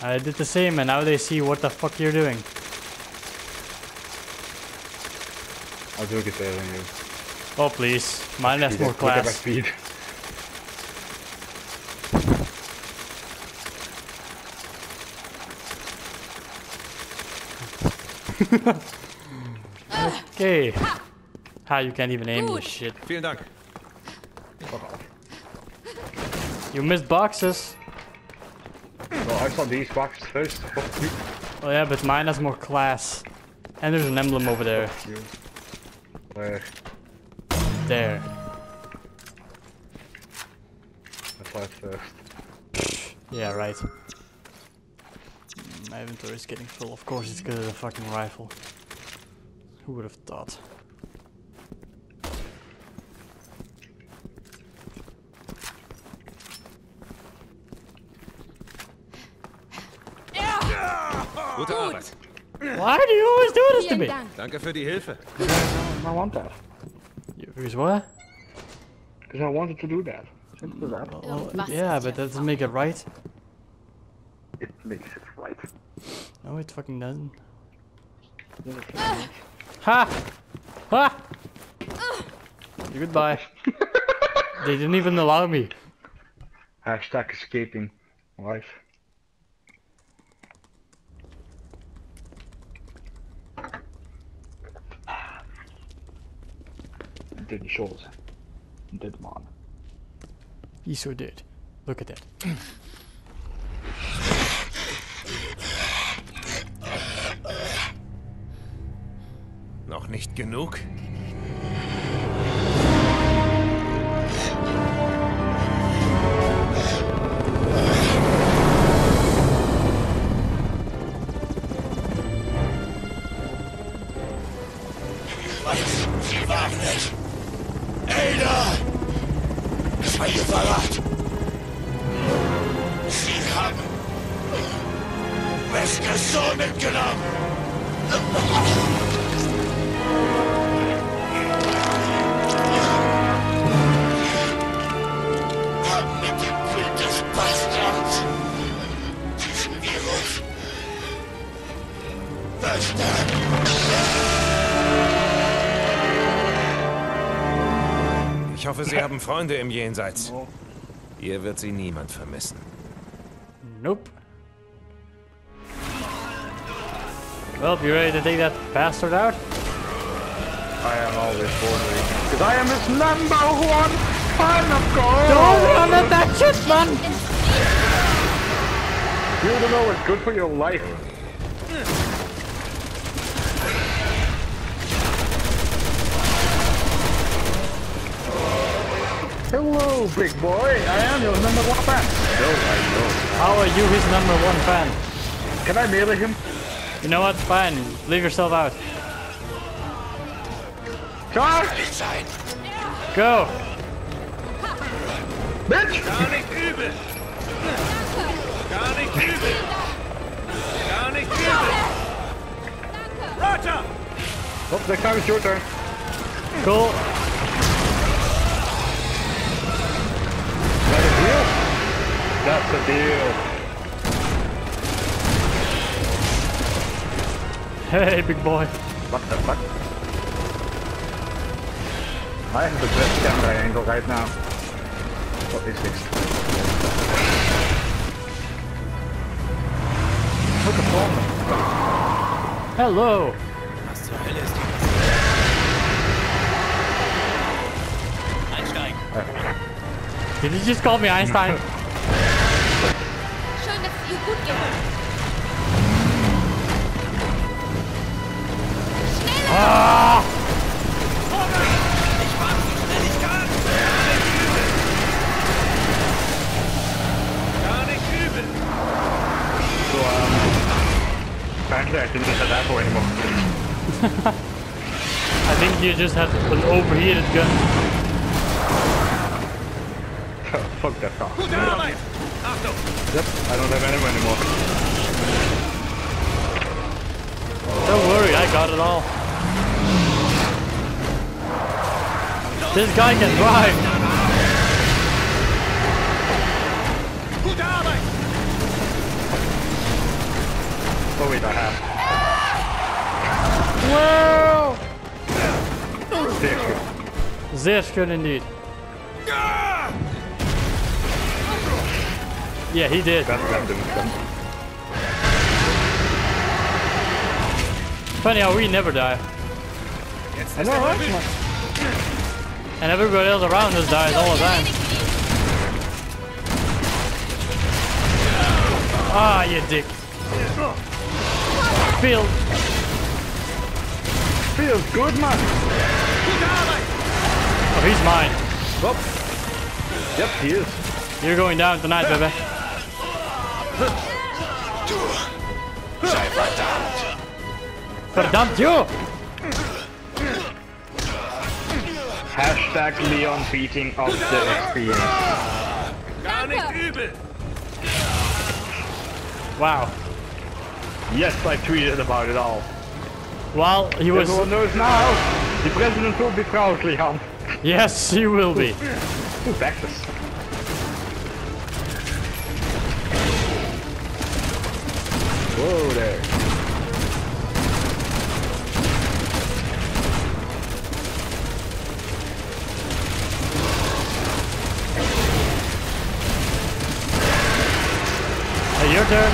I did the same and now they see what the fuck you're doing. I'll do it better than you. Oh please, mine has Speed, more look at my class. speed. Okay. Ha, you can't even aim this shit. Vielen Dank. You missed boxes. I these boxes first. Fuck you. Oh yeah, but mine has more class. And there's an emblem over there. Where? There. First. Yeah, right. My inventory is getting full. Of course it's because of the fucking rifle. Who would have thought? Gute Arbeit. Why do you always do this to me? Dank. Danke für die Hilfe. I want that. You- Because what? Because I wanted to do that. Simple as that. Well, Irgendwas yeah, but that doesn't make it right. It makes it right. No, it fucking doesn't. Ha! Ha! Goodbye. they didn't even allow me. Hashtag escaping life. Did the shows. Did man. He so did. Look at that. Noch nicht genug? Weskers Sohn mitgenommen. Haben mit dem Blut des Bastards diesen Virus verstanden. Ich hoffe, Sie haben Freunde im Jenseits. Hier wird Sie niemand vermissen. Nope. Well, you ready to take that bastard out? I am always wondering. Because I am his number one fan of gold! Don't run at that shit, man! You don't know what's good for your life. Hello, big boy. I am your number one fan. No, I know. How are you his number one fan? Can I melee him? You know what? Fine. Leave yourself out. Charge! Sein. Go! Bitch! Gar nicht übel! Gar nicht übel! Gar nicht übel! Roger! Oh, next time it's your turn. Cool. That a deal? That's a deal. Hey, big boy. What the fuck? I have the best camera angle right now. What is this? Look at Paul. Hello. Was zur Hölle ist Einsteigen. Did you just call me Einstein? Schön, dass es ihr gut geht. Ah! Ich fahr so schnell ich kann. Gar nicht übel! So, um, apparently I didn't have that for anymore. I think you just had an overheated gun. Fuck that car. Gute Arbeit! Achtung! Yep, I don't have ammo anymore. Don't worry, I got it all. This guy can drive. Oh wait, I have. Schön. Zeer schön indeed. Yeah, he did. Funny how we never die. I know, right? And everybody else around us dies all the time. Ah, you dick. Feel. Feels good, man. Oh, he's mine. Oh. Yep, he is. You're going down tonight, baby. Du, sei verdammt. Verdammt, you! Hashtag Leon beating of the experience. Gar nicht übel. Wow. Yes, I tweeted about it all. Well, he was. Everyone knows now. The president will be proud, Leon. Yes, he will be. Ooh, Texas. Whoa there. Turn.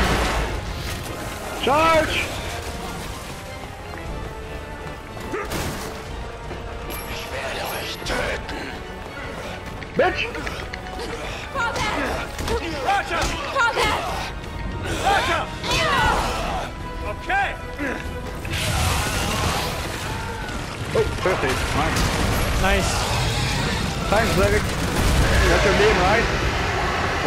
Charge! Ich werde euch töten. Bitch! Roger! Roger! Okay. Oh, perfect. Nice. Nice. Thanks, Derek. That's your name, right?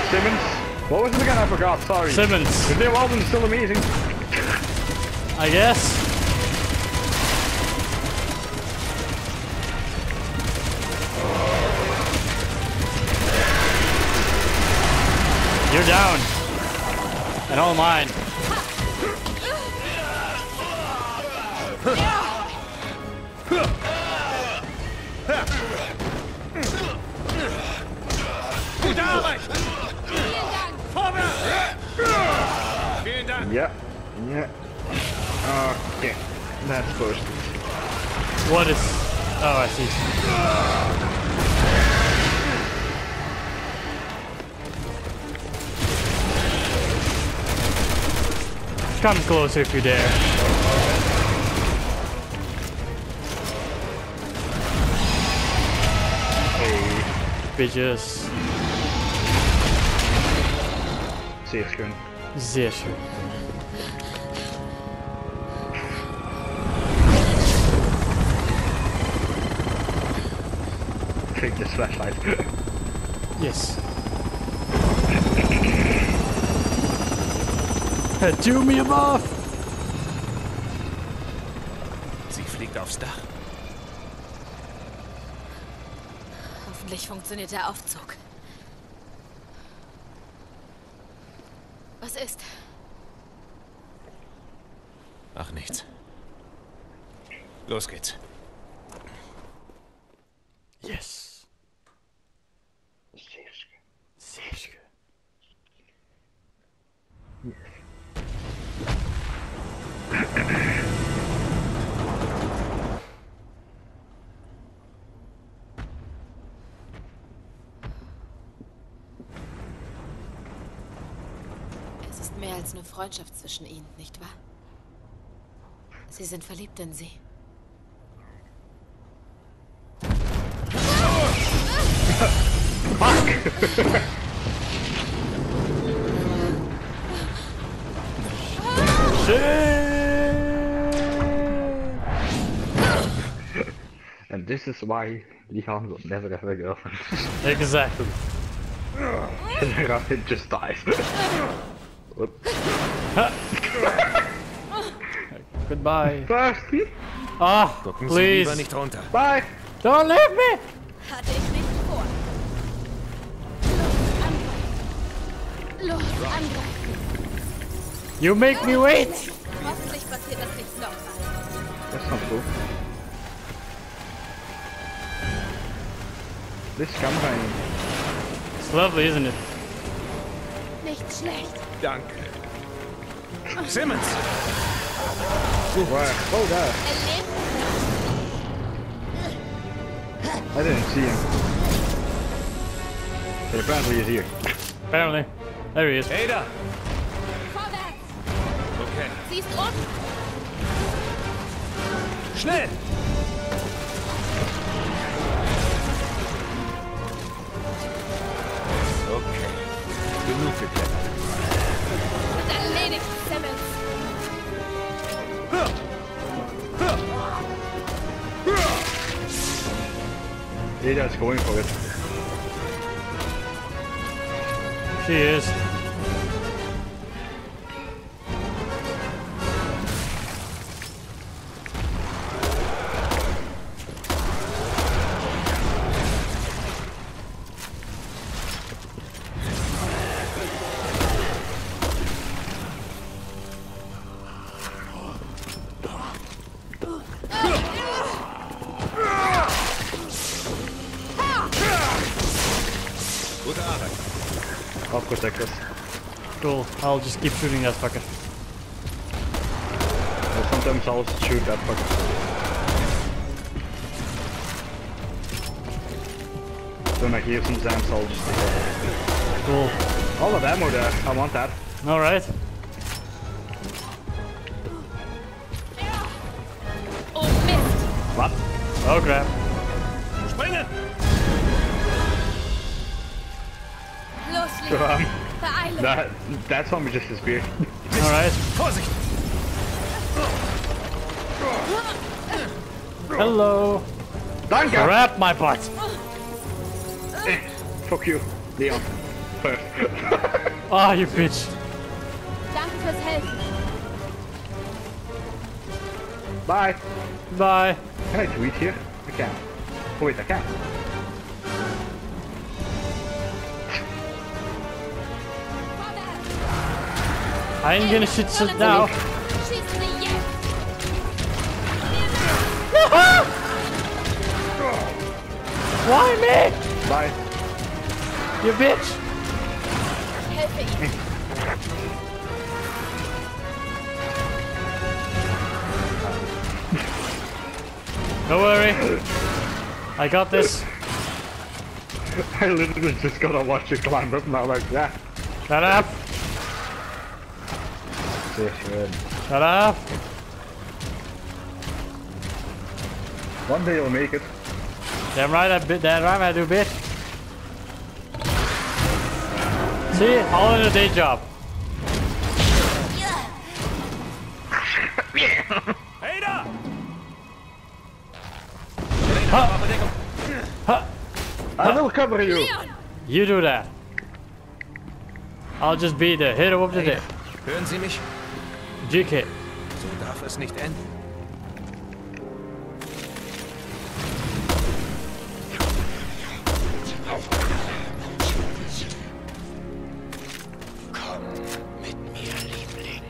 Simmons? What was it again? I forgot, sorry. Simmons, If they wasn't still amazing. I guess. You're down. And all mine. Yeah. Yeah. Okay. That's first. What is... Oh, I see. Come closer if you dare. Hey. Bitches. Zeer schön. Zeer schön. Take this flashlight. Yes. To me above! Sie fliegt aufs Dach. Hoffentlich funktioniert der Aufzug. Was ist? Ach, nichts. Los geht's. Yes. Zeer schön. Es ist mehr als nur Freundschaft zwischen ihnen, nicht wahr? Sie sind verliebt in sie. And this is why Leon will never have a girlfriend. Exactly. It just dies. Whoop. Goodbye. Thirsty? Ah, Gucken Sie lieber please. nicht runter. Bye! Don't leave me! Hatte ich nicht vor. Los, angreifen. Los, angreifen. You make me wait! Hoffentlich passiert das nicht nochmal. That's not cool. This camera It's lovely, isn't it? Nicht schlecht. Danke. Simmons! Where? Oh, there. I didn't see him. But apparently he's here. Apparently. There he is. Ada! Vorwärts! Okay. Sie ist unten! Schnell! Okay. Genug geklettert. Und erledigt, Simmons! Ada's going for it. She is. Just keep shooting that fucker. Or sometimes I'll shoot that fucker. When I hear some Zams, I'll just. Cool. All of ammo there. I want that. Alright. Oh, What? Oh crap. Springen! Los, So, Leon! um, Beeile! that, that zombie just disappeared. Alright. Hello. Danke! Grab my butt. Eh, Fuck you, Leon. First. Ah, you bitch. Danke fürs Helfen! Bye. Bye. Can I tweet here? I can. Oh wait, I can. I ain't gonna shit shit now. Schießen Sie jetzt! Why me? Bye. You bitch. Don't worry. I got this. I literally just gotta watch you climb up now like that. Shut up. Yes, good. Shut up. One day you'll make it. Damn right I bit. Damn right I do, bit. See, all in a day job. Ada! I will cover you. You do that. I'll just be the hero of the day. Hören Sie mich? GK. So darf es nicht enden. Komm mit mir, Liebling.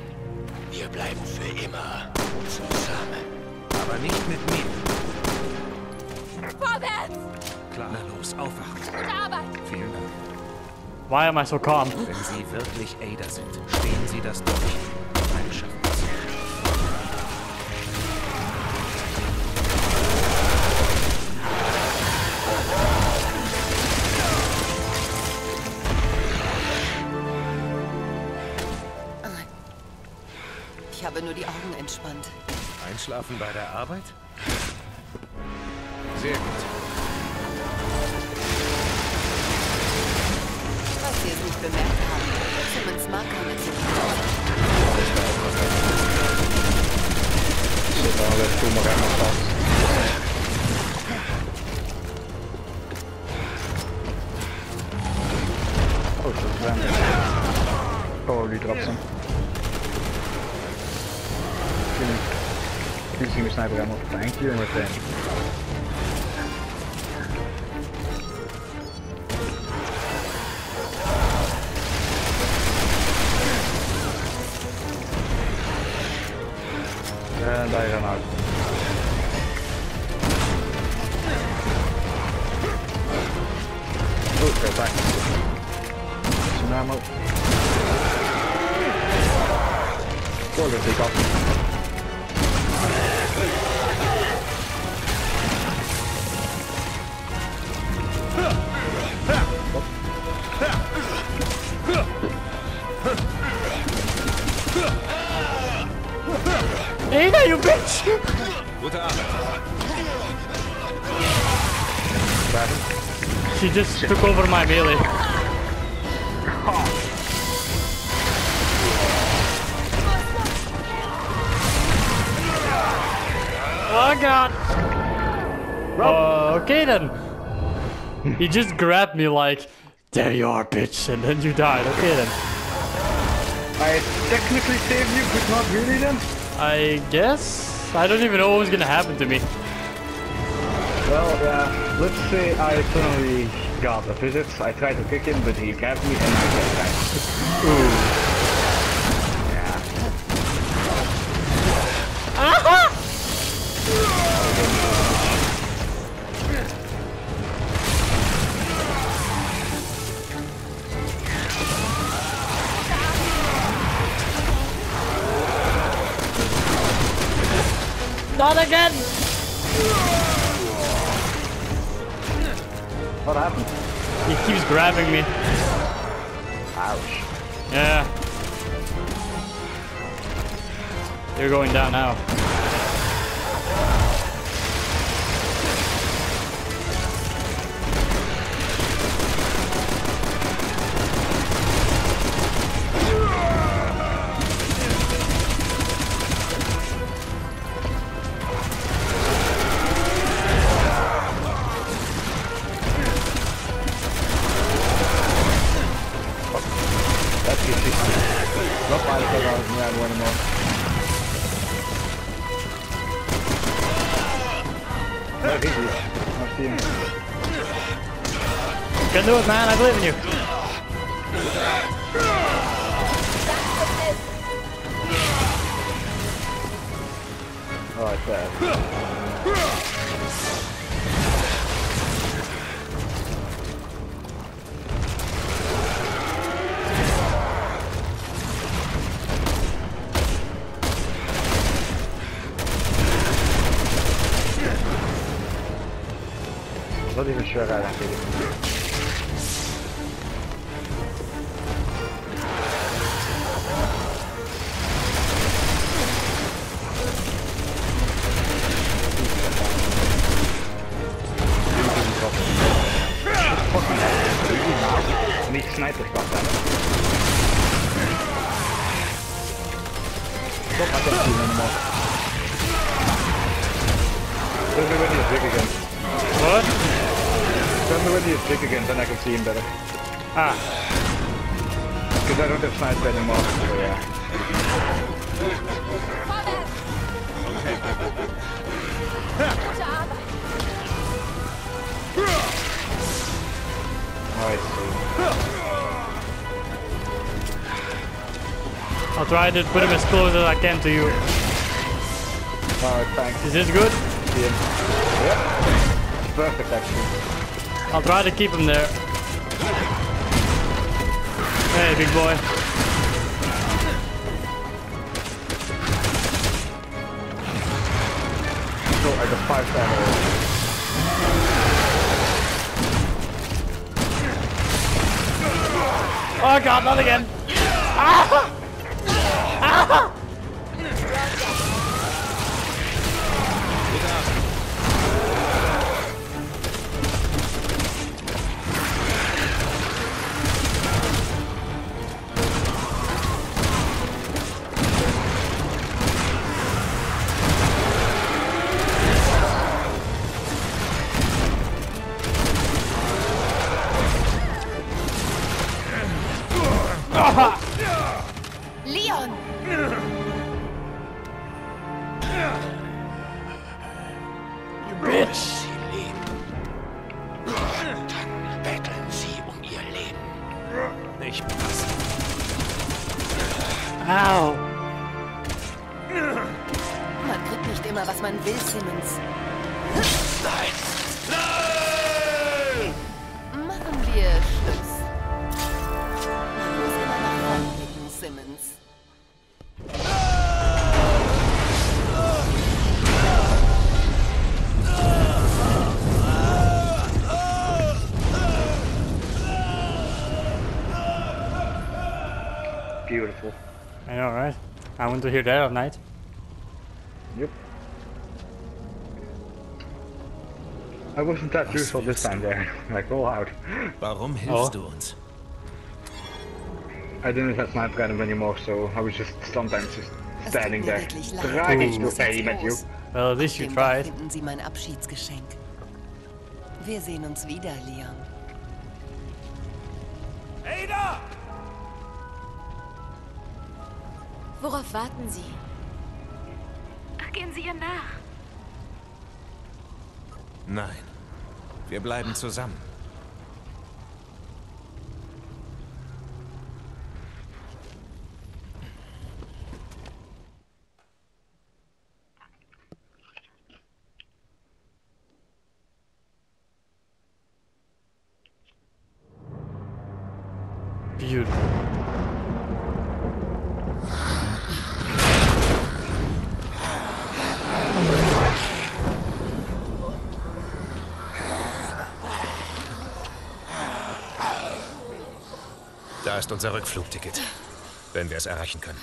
Wir bleiben für immer zusammen. Aber nicht mit mir. Vorwärts! Klar. Na los, aufwachen. Gute Arbeit! Vielen Dank. Why am I so calm? Wenn Sie wirklich Ada sind, stehen Sie das durch. Habe nur die Augen entspannt. Einschlafen bei der Arbeit? Sehr gut. Was es nicht bemerkt haben, Simmons mag keine alweer toe maar helemaal vast. Oh, zo zijn Oh, die dropt hem. Nu zien we sniper op thank you meteen. En daar gaan uit. Oh, go back. Some ammo. vorsichtig auf. Ada, you bitch! She just took over my melee. Oh god! Uh, okay then. He just grabbed me like, there you are, bitch, and then you died. Okay then. I technically saved you, but not really then? I guess? I don't even know what was gonna happen to me. Well, yeah, let's say I suddenly got a visit. I tried to kick him, but he grabbed me and I got back. Ooh. Not again! What happened? He keeps grabbing me. Ouch. Yeah. You're going down now. Do it, man. I believe in you. Oh, it's bad. Not even sure how that is. I'll try to put him as close as I can to you. Alright, thanks. Is this good? Him. Yep. Perfect actually. I'll try to keep him there. Hey, big boy. Oh, I got five stamina. Oh god, not again. Gute immer, was man will, Simmons. Nein! Nein! Machen wir Schluss. Beautiful. I know, right? I want to hear that at night. Yep. I wasn't that Was useful this time du? there. Like, all out. Warum hilfst Oh. du uns? I didn't have sniper random anymore, so I was just sometimes just standing there, dragging your aim at you. Well, at least you tried. finden Sie mein Abschiedsgeschenk. Wir sehen uns wieder, Leon. Ada! Worauf warten Sie? Gehen Sie ihr nach. Nein. Wir bleiben zusammen. Da ist unser Rückflugticket. Wenn wir es erreichen können.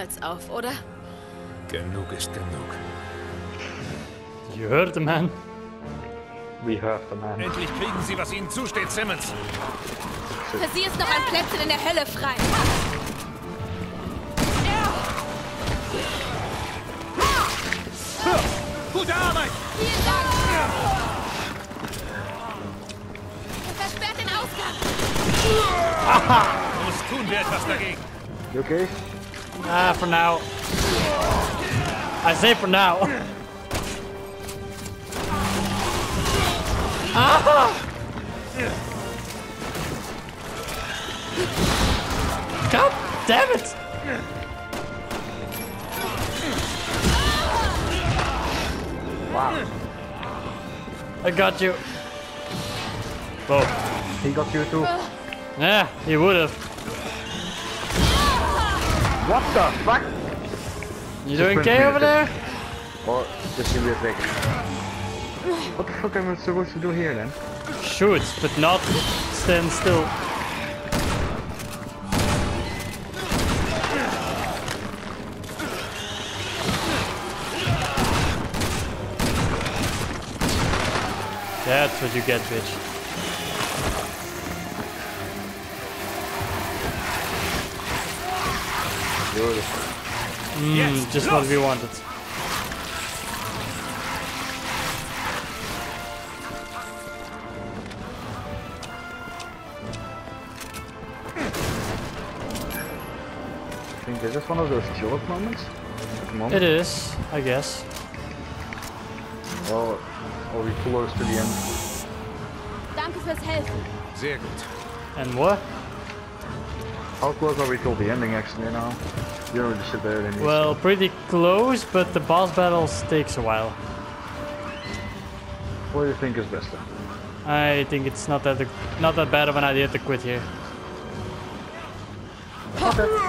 Niemals auf, oder? Genug ist genug. You heard the man. We heard the man. Endlich kriegen Sie, was Ihnen zusteht, Simmons. Für Sie ist noch ein Plätzchen in der Hölle frei. Gute Arbeit! Vielen Dank. Er versperrt den Ausgang. Los, tun wir etwas dagegen. You okay? Ah, for now. I say for now. ah! God damn it! Wow. I got you. Whoa. He got you too. Yeah, he would have. What the fuck? You doing Just okay over there? Or just give me a trick. What the fuck am I supposed to do here then? Shoot, but not stand still. That's what you get, bitch. Beautiful. Mm, just what we wanted. I think this is one of those chill moments. Moment. It is, I guess. Well, are we close to the end? Danke fürs Helfen. Sehr gut. And what? How close are we till the ending actually now? You know shit better than me. Well, pretty close, but the boss battles takes a while. What do you think is best? I think it's not that not that bad of an idea to quit here. Arbeit.